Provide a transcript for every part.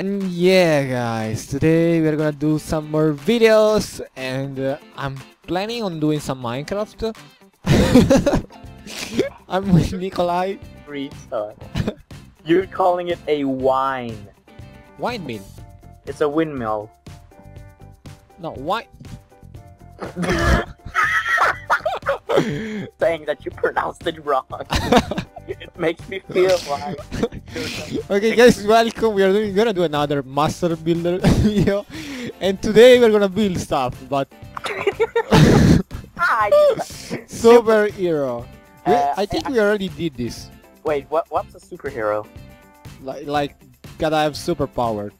And yeah guys, today we're gonna do some more videos and uh, I'm planning on doing some Minecraft. I'm with Nikolai. Retard. You're calling it a wine. Wine bean. It's a windmill. No, wine. Saying that you pronounced it wrong. it makes me feel like okay guys, welcome. We are doing, gonna do another master builder video. And today we're gonna build stuff, but I superhero. Uh, I think we already did this. Wait, what what's a superhero? Like, like gotta have superpower.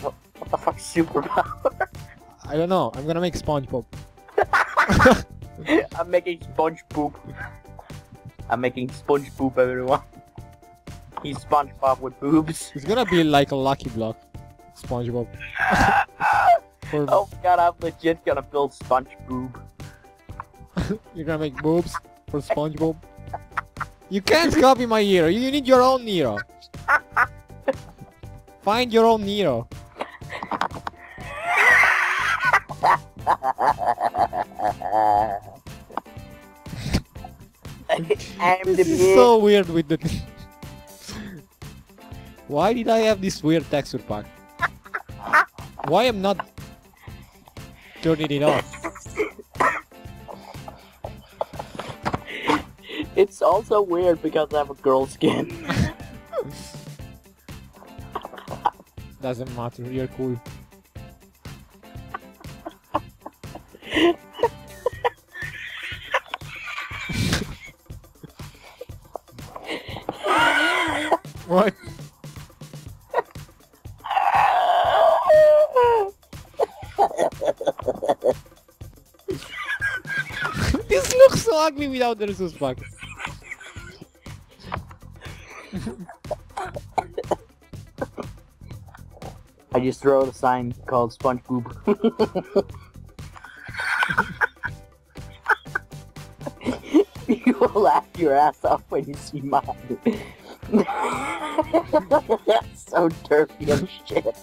What, what the fuck superpower? I don't know. I'm gonna make SpongeBob. I'm making sponge poop. I'm making sponge poop everyone. He's SpongeBob with boobs. It's gonna be like a lucky block. SpongeBob. Oh god, I'm legit gonna build sponge boob. You're gonna make boobs for SpongeBob. You can't copy my hero. You need your own hero. Find your own hero. I'm This is so weird with the. Why did I have this weird texture pack? Why am not turning it off? It's also weird because I have a girl skin. Doesn't matter. You're cool. This looks so ugly without the resource pack. I just wrote a sign called SpongeBob. you will laugh your ass off when you see mine. That's so dirty and shit.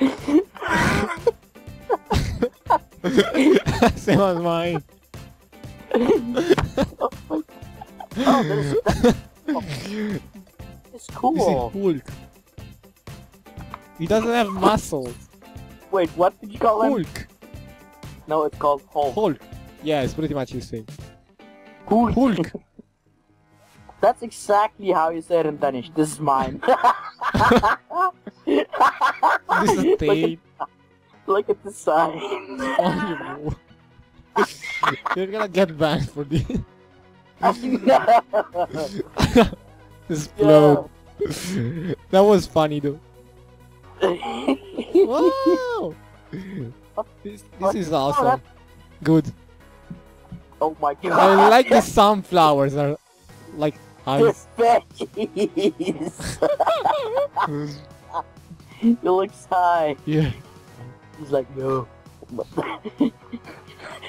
Same as mine. oh, that's, that's, it's This is cool. Hulk. He doesn't have muscles. Wait, what did you call him? Hulk. No, it's called Hulk. Hulk. Yeah, it's pretty much the same. Hulk. Hulk. That's exactly how you say it in Danish. This is mine. This is look, tape. look at the sign. You're gonna get banned for this. Explode. that was funny though. Wow! This, this is awesome. Good. oh my god. I like the sunflowers are like eyes. Face. he looks high. Yeah. He's like, no.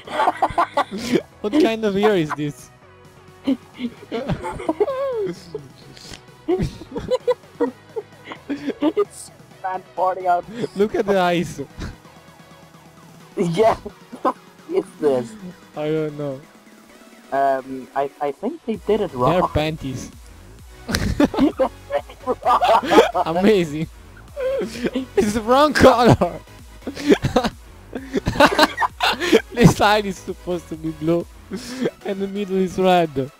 What kind of ear is this? it's man farting out. Look at the eyes. Yeah. it's this. I don't know. Um, I I think they did it They're panties. Amazing. it's the wrong color. This side is supposed to be blue, and the middle is red.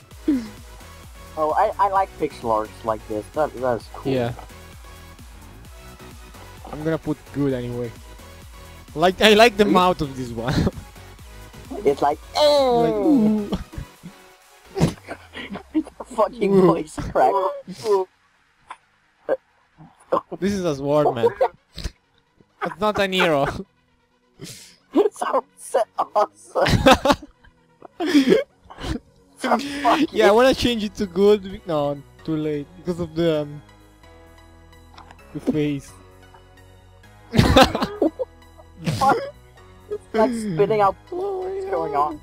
oh, I I like pixel arts like this. That that's cool. Yeah. I'm gonna put good anyway. Like I like the mouth of this one. It's like, like, eh, fucking Ooh. voice crack. This is a sword man. It's not an hero. so so awesome. Yeah, I wanna change it to good. No, too late because of the um, the face. It's like spitting out what's going on.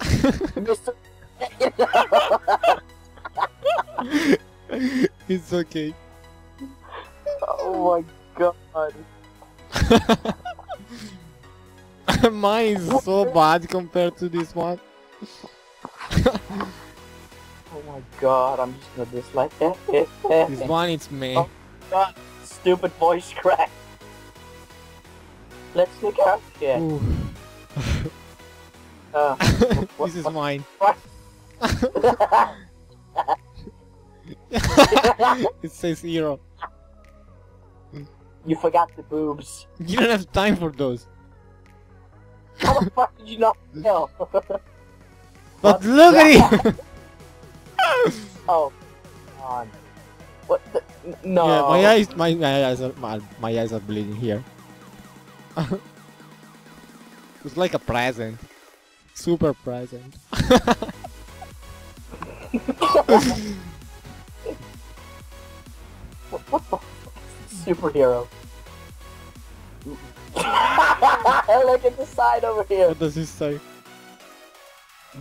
It's okay. Oh my god. Mine is so bad compared to this one. Oh my god, I'm just gonna dislike it. This one it's me. Oh. god, stupid voice crack. Let's look out here. Uh, what- this is what- mine. it says zero. you forgot the boobs. You don't have time for those. How the fuck did you not kill? But look at it! oh, on. What the? No. Yeah, my eyes, my, my eyes are, my, my eyes are bleeding here. it's like a present. Super present. What, what the fuck? Superhero. Look at the side over here. What does this say?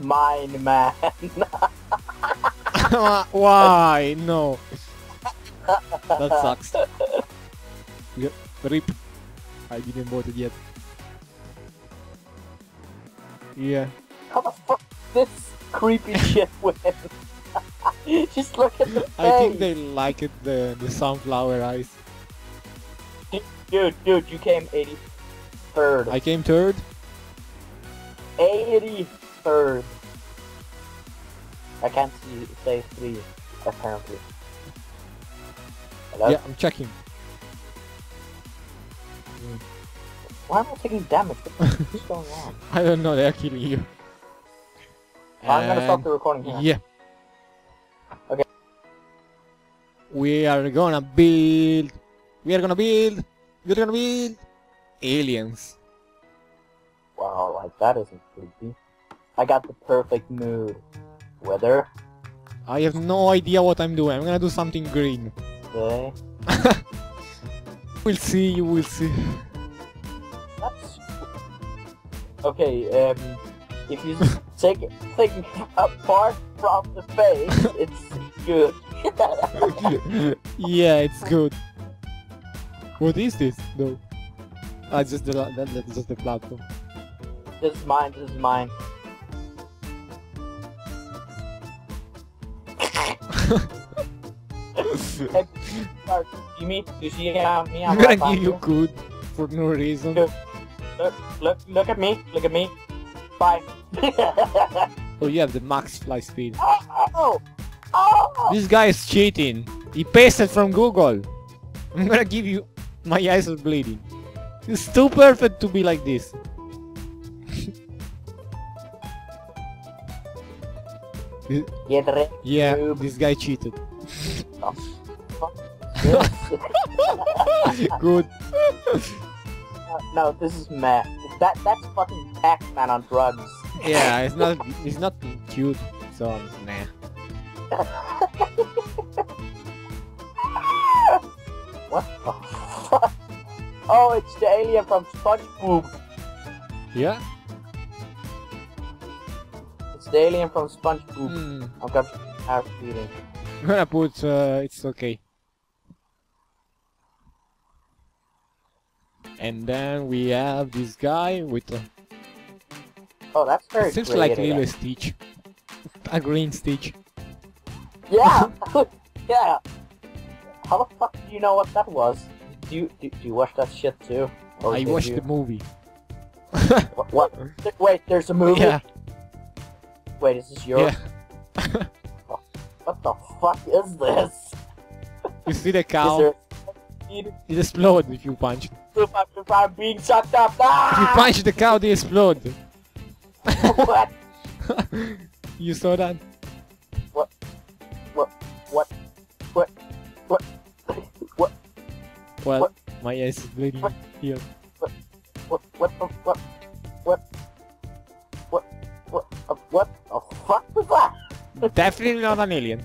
Mine man. Why? No. That sucks. Rip. I didn't vote it yet. Yeah. How the fuck this creepy shit win? Just look at the. I think they like it, the, the sunflower eyes. Dude, dude, you came 83rd. I came third. 83rd. I can't see say three, apparently. Hello? Yeah, I'm checking. Hmm. Why am I taking damage? What's going on? I don't know, they're killing you. I'm gonna stop the recording here. Yeah. Okay. We are gonna build. We are gonna build. We're gonna build aliens. Wow, like that isn't creepy. I got the perfect mood. Weather, I have no idea what I'm doing. I'm gonna do something green. day. We'll see. You will see. That's okay. Um, if you take thing apart from the face, it's good. yeah, it's good. What is this, though? Ah, just the that, that's just the platform. this is mine. This is mine. Hey, you see uh, me? I'm gonna give you good for no reason. Good. Look, look, look at me. Look at me. Bye. Oh, you have the max fly speed. oh, oh. This guy is cheating. He pasted from Google. I'm gonna give you... My eyes are bleeding. It's too perfect to be like this. This- Get ready. yeah, this guy cheated. Good. no, this is Matt. That that's fucking Pac-Man on drugs. Yeah, it's not it's not cute, so um, nah. What the? Oh, it's the alien from SpongeBob. Yeah? It's the alien from SpongeBob. Hmm. I've got a feeling. I'm gonna put uh, it's okay. And then we have this guy with a Oh, that's very it seems like. Lilo Stitch. A green Stitch. Yeah, yeah. How the fuck do you know what that was? Do you do, do you watch that shit too? Or I watched you? the movie. What? what? Wait, there's a movie. Yeah, Wait, is this yours? yeah. What the fuck is this? You see the cow? It explodes if you punch. If I'm, if I'm being sucked up. If you Ah! punch the cow, they explode. what? you saw that? What? What? What? What? What? Well, What? my eyes is bleeding What? here. What? What? the- What? What? What? What? uh, What the fuck was that? Definitely not an alien.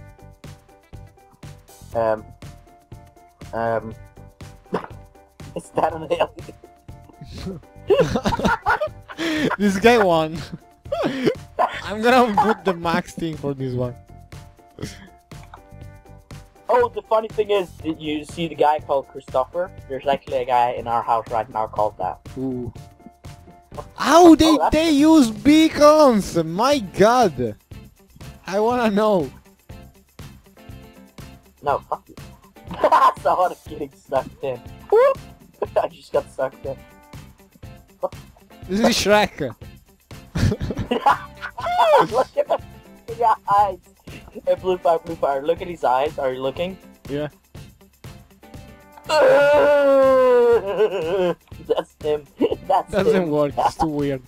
Um. Um. Is that an alien? this guy won. I'm gonna put the max thing for this one. Oh, the funny thing is, did you see the guy called Christopher? There's actually a guy in our house right now called that. Ooh. How they Oh, they use beacons? My God! I wanna know. No, fuck you. Someone is getting sucked in. Whoop! I just got sucked in. This is Shrek. Look at the his eyes. Hey, blue fire, blue fire. Look at his eyes. Are you looking? Yeah. That's him. That's Doesn't him. work. It's too weird.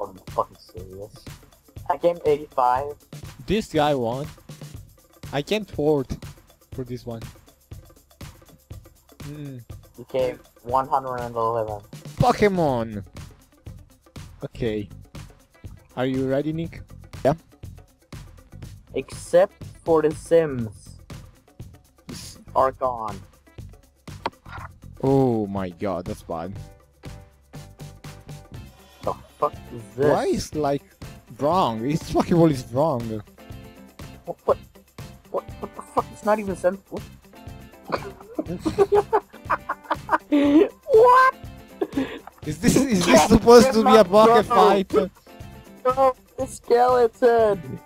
Are you fucking serious? I came 85. This guy won. I can't vote for this one. Mm. You came 111. Pokemon. Okay. Are you ready, Nick? Yeah. Except for the Sims are gone. Oh my god, that's bad. The fuck is this? Why is like wrong? This Pokeball is wrong. What, what, what, what the fuck? It's not even sent. What? what? Is this is this supposed to be a pocket No. fight? Oh, the skeleton!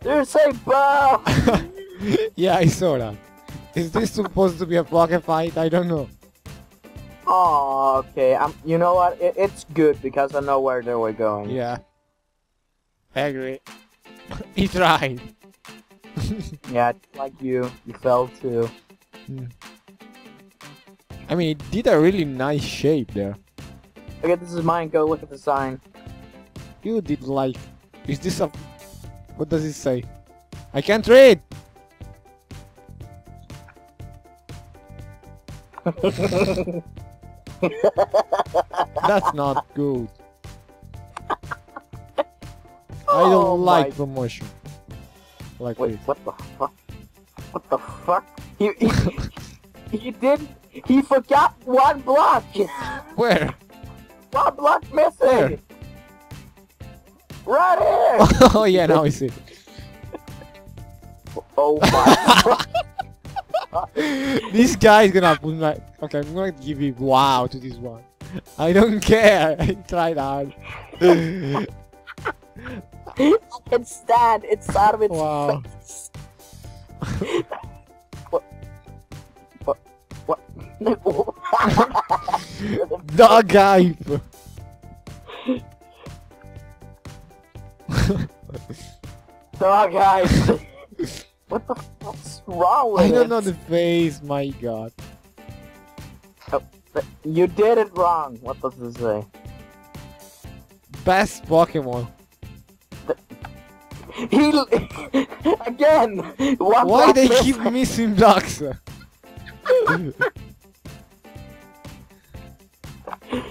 There's a bow! yeah, I saw that. Is this supposed to be a pocket fight? I don't know. oh, okay. I'm, you know what? It, it's good because I know where they were going. Yeah. I agree. he tried. Yeah, like you. You fell too. Hmm. I mean, it did a really nice shape there. Okay, this is mine. Go look at the sign. You did like... Is this a... What does it say? I can't read! That's not good. I oh don't Oh like my- promotion. Like Wait, this. what the fuck? What the fuck? He, he, he did. He forgot one block. Where? One block missing. Where? Right here. oh yeah, now I see. oh my. this guy is gonna put my... Okay, I'm gonna give you wow to this one. I don't care. I tried hard. it's stand. It's out of its Wow. face. Dog hype. Dog guys. what the fuck's wrong with I don't know the face. My God. Oh, you did it wrong. What does it say? Best Pokemon. He again. Why they keep missing blocks?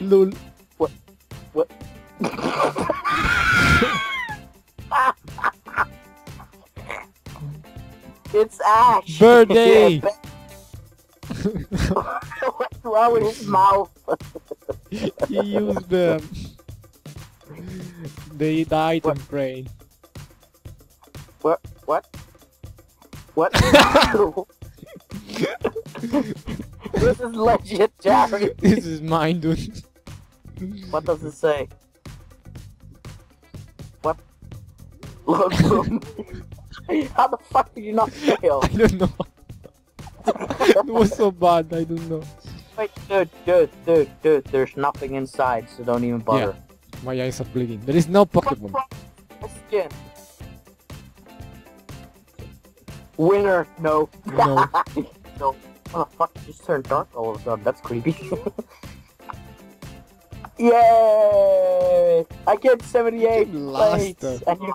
Lul. What? What? it's Ash. Birthday. What's wrong with his mouth? he used them. They died in brain. What? What? What? this is legit, Jerry. This is mine, dude. What does it say? What? Look. How the fuck did you not fail? I don't know. it was so bad. I don't know. Wait, dude, dude, dude, dude. There's nothing inside, so don't even bother. Yeah. My eyes are bleeding. There is no Pokemon. wrong with my skin? Winner, no. No. no. Oh fuck, it just turned dark all of a sudden. That's creepy. Yay! I get 78 You lost plates, it. and you